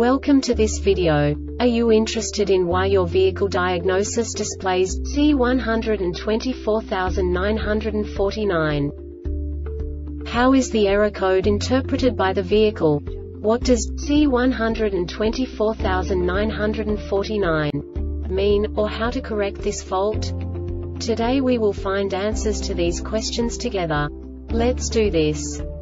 Welcome to this video. Are you interested in why your vehicle diagnosis displays C124949? How is the error code interpreted by the vehicle? What does C124949 mean, or how to correct this fault? Today we will find answers to these questions together. Let's do this.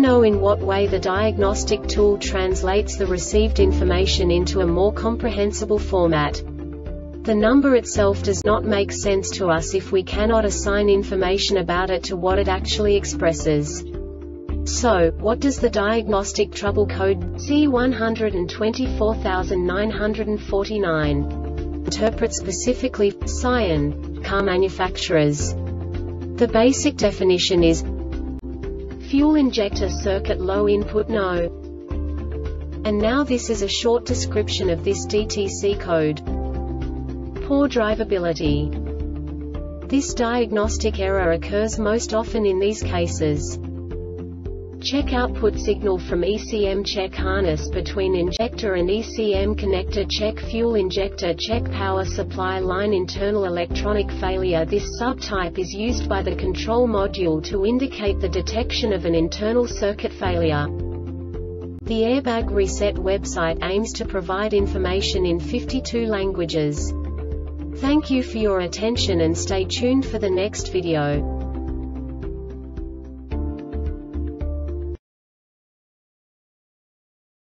know in what way the diagnostic tool translates the received information into a more comprehensible format. The number itself does not make sense to us if we cannot assign information about it to what it actually expresses. So, what does the diagnostic trouble code C124949 interpret specifically Scion car manufacturers? The basic definition is Fuel injector circuit low input no. And now this is a short description of this DTC code. Poor drivability. This diagnostic error occurs most often in these cases. Check output signal from ECM check harness between injector and ECM connector check fuel injector check power supply line internal electronic failure This subtype is used by the control module to indicate the detection of an internal circuit failure. The Airbag Reset website aims to provide information in 52 languages. Thank you for your attention and stay tuned for the next video.